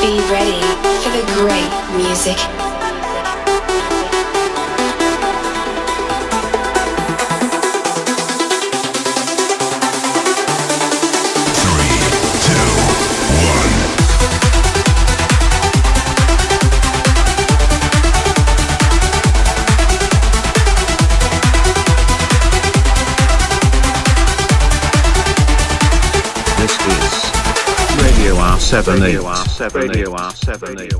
be ready for the great music. R78. Radio R78. Radio R78. Radio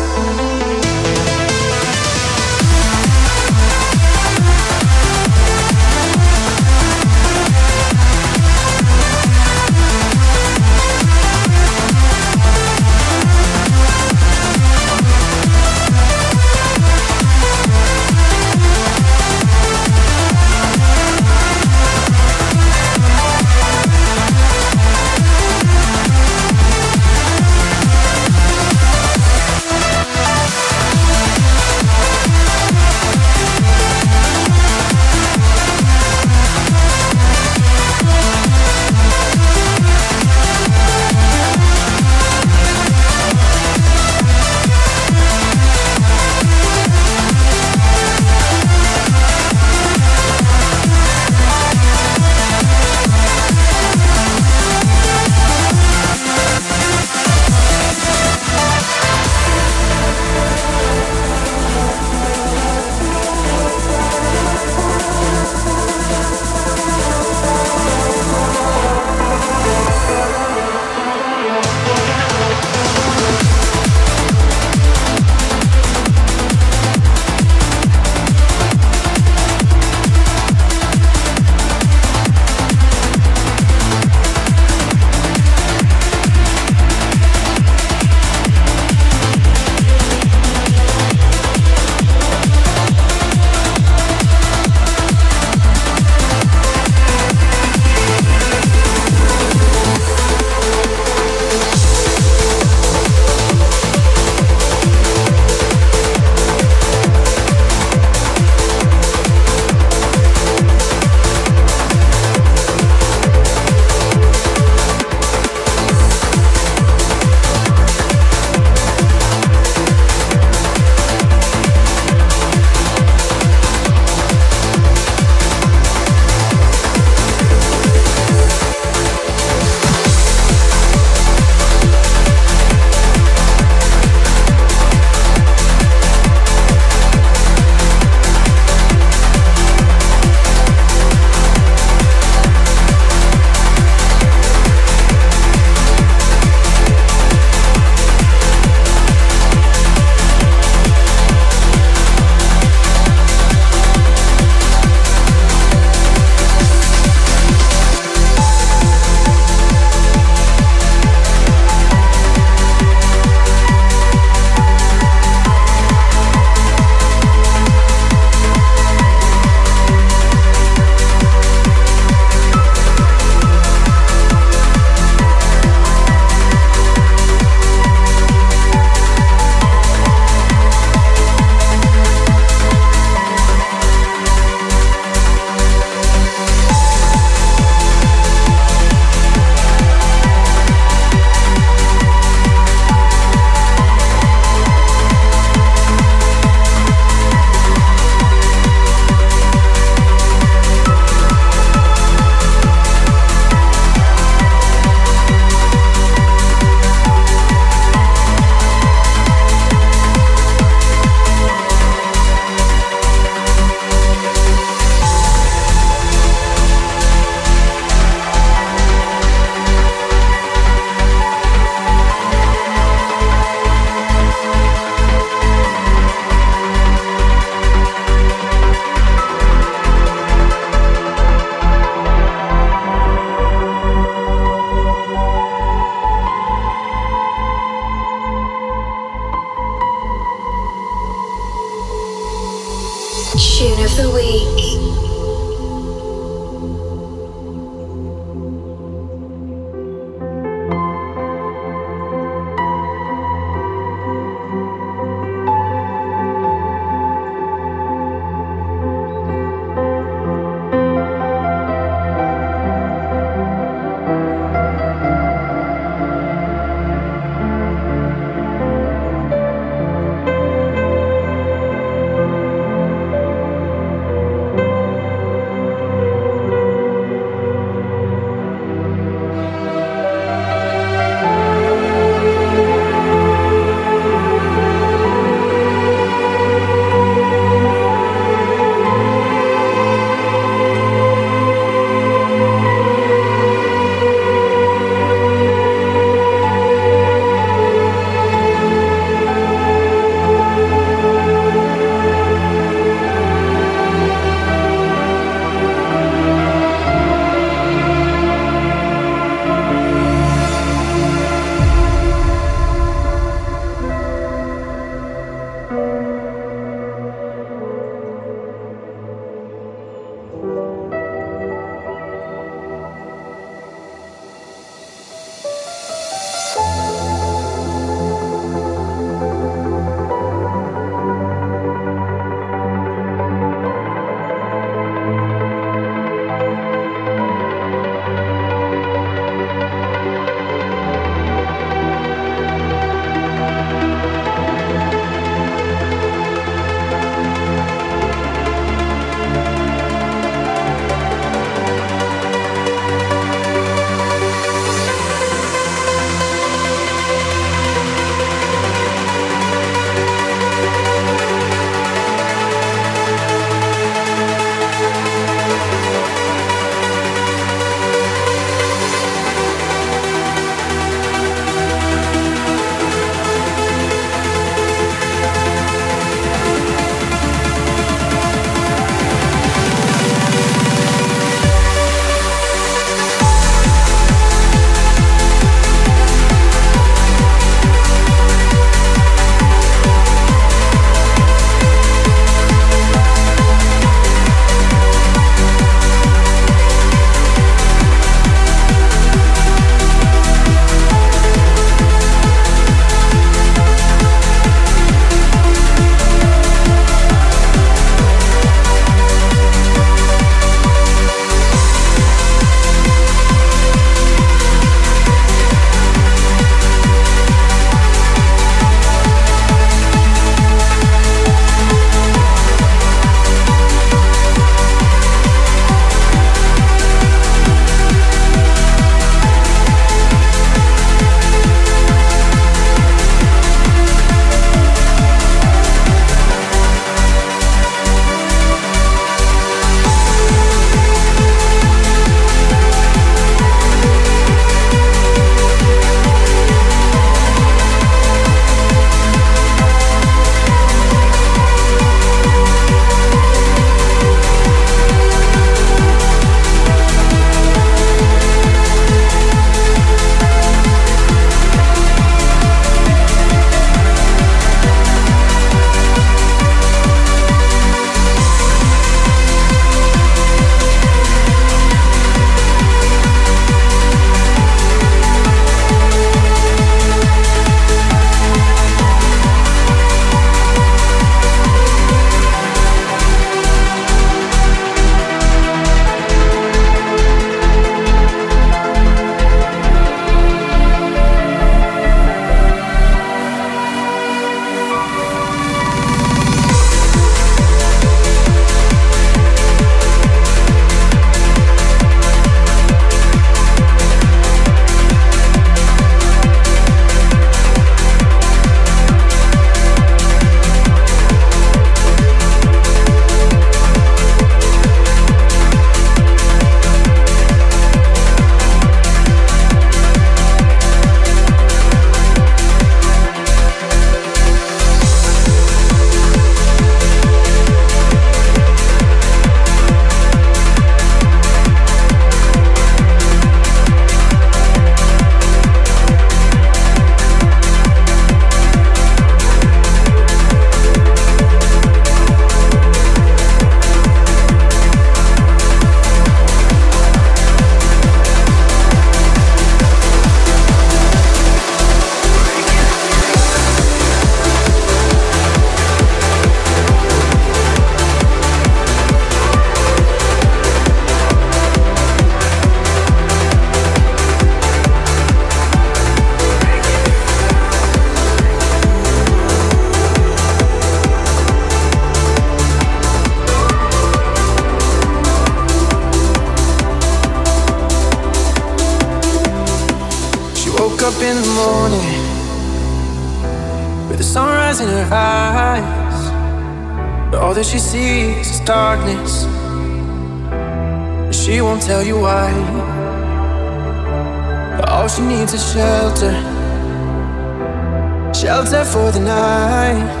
Night.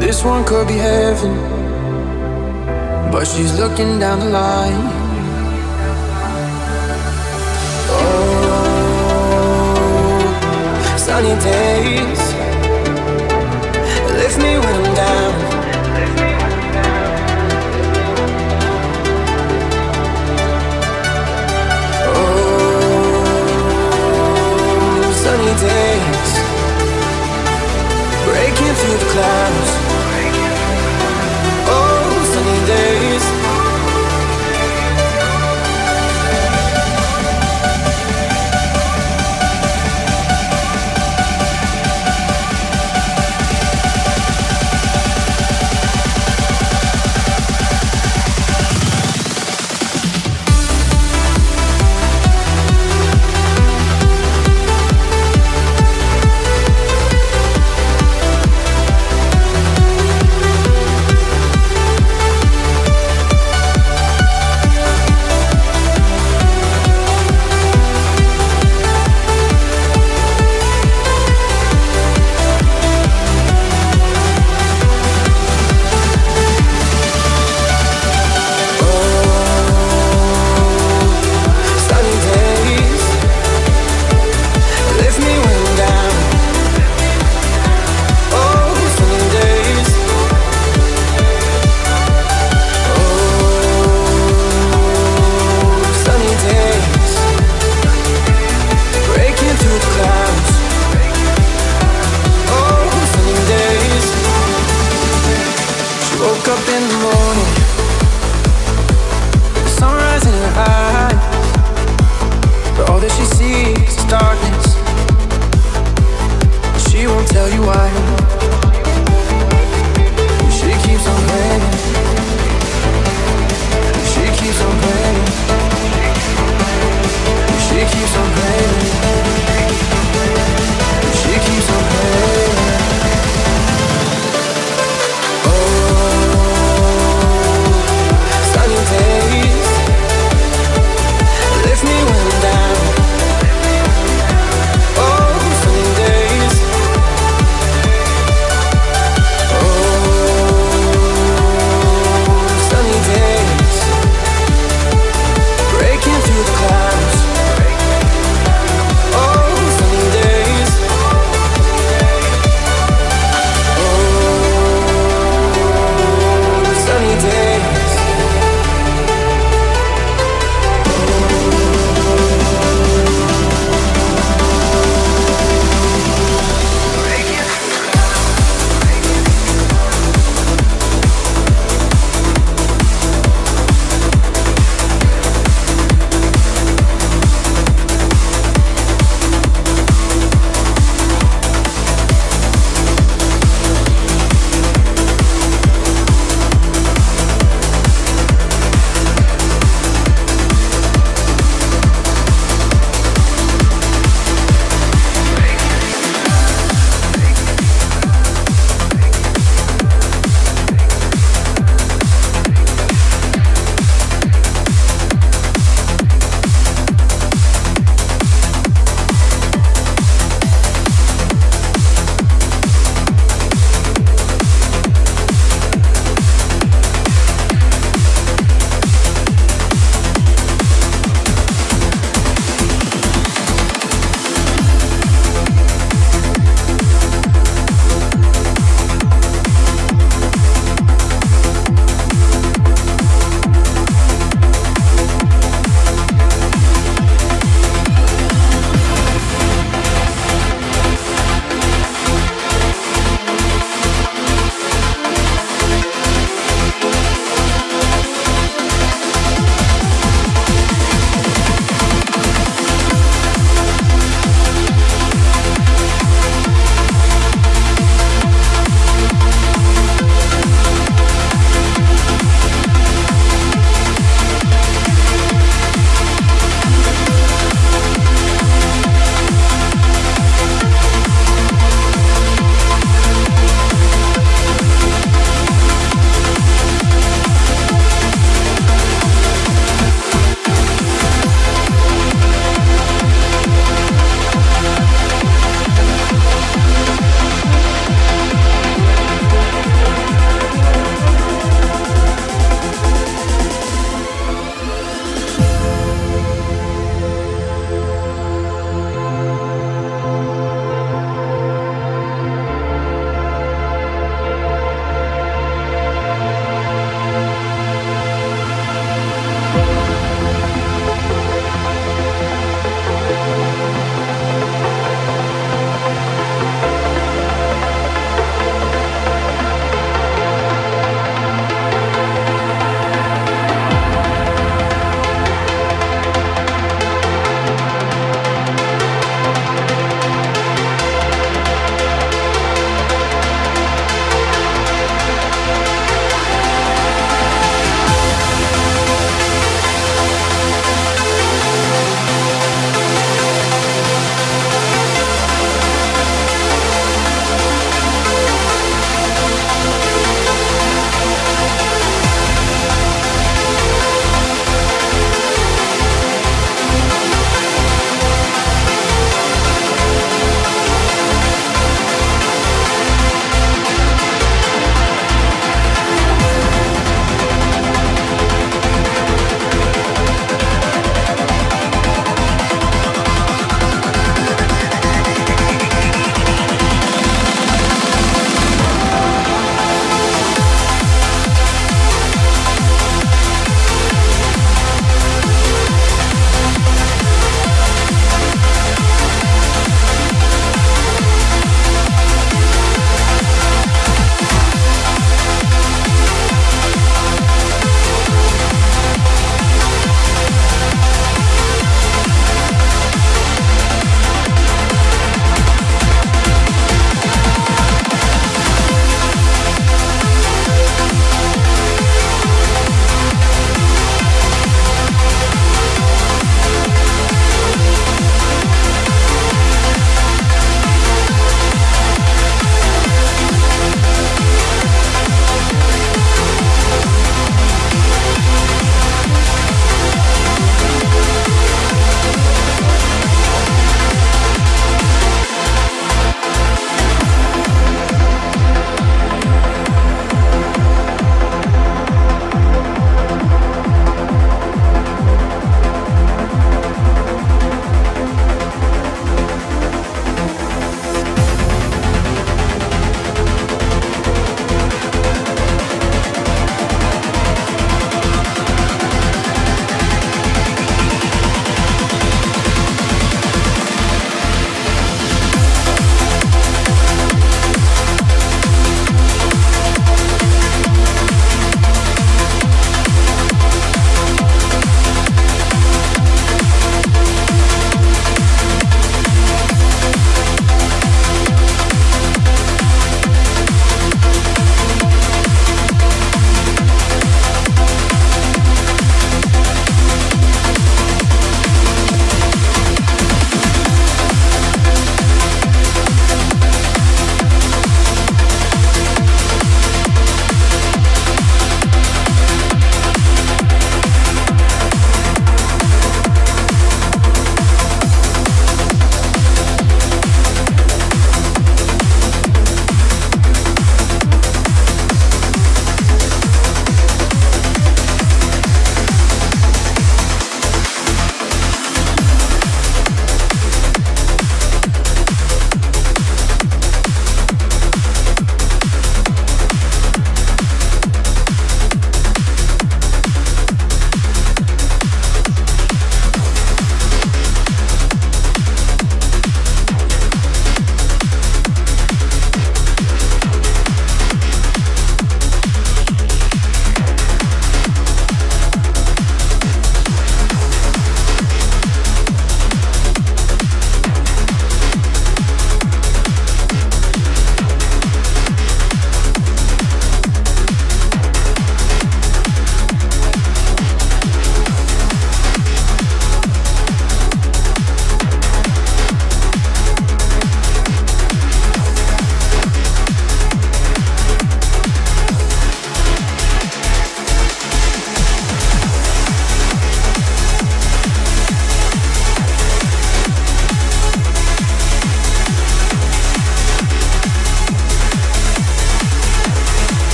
This one could be heaven, but she's looking down the line. Oh, sunny days lift me when I'm down. Oh, clouds.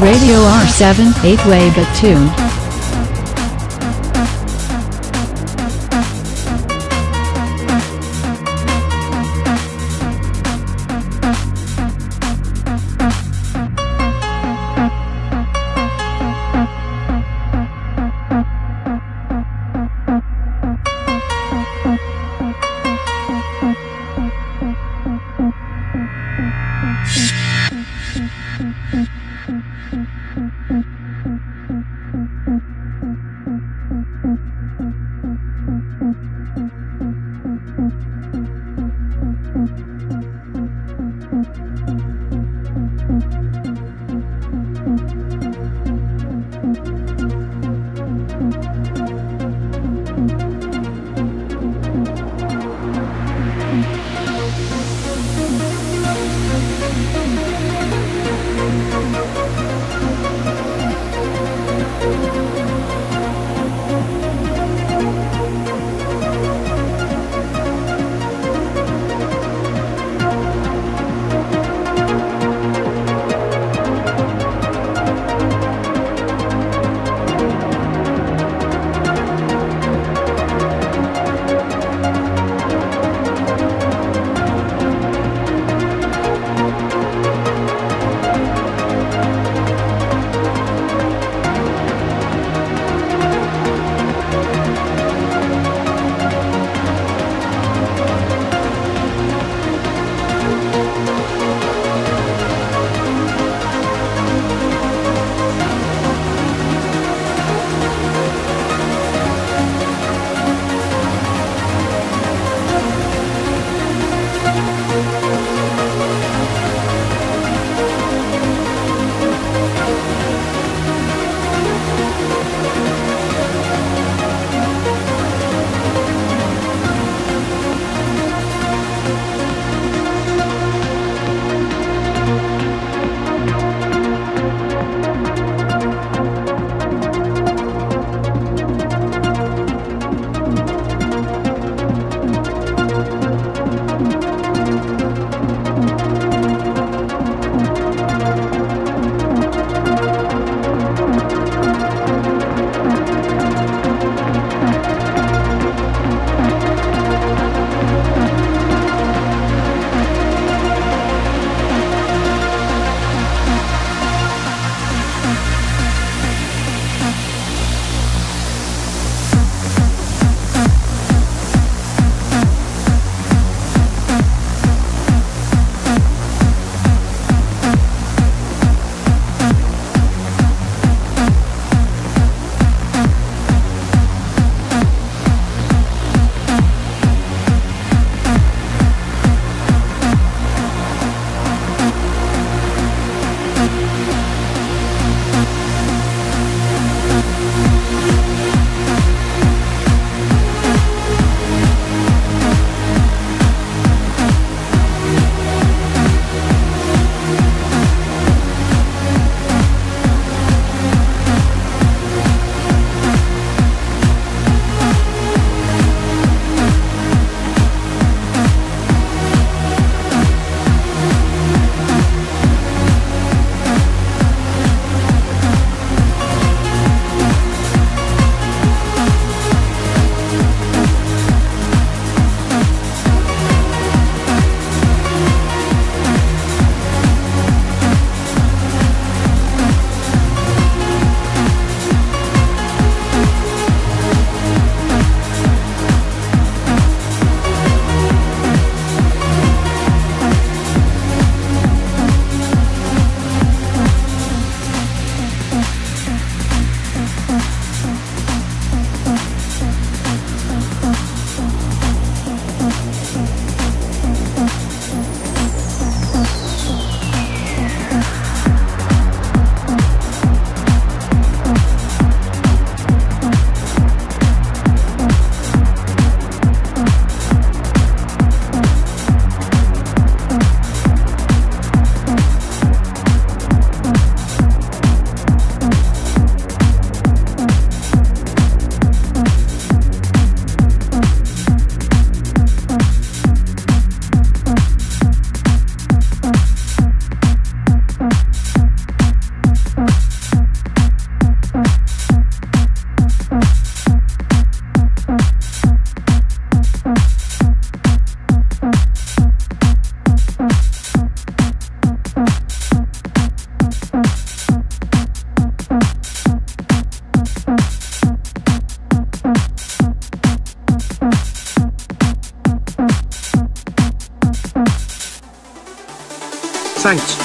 Radio R7, 8-way but 2.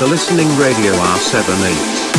For listening Radio R78.